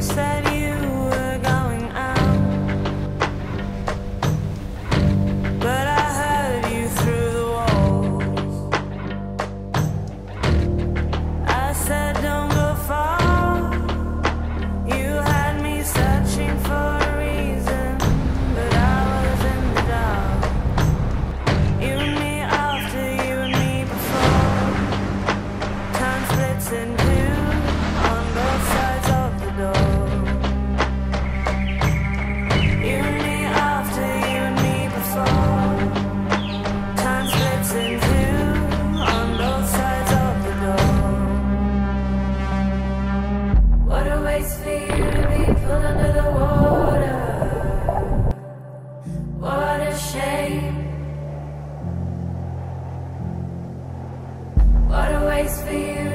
things that for you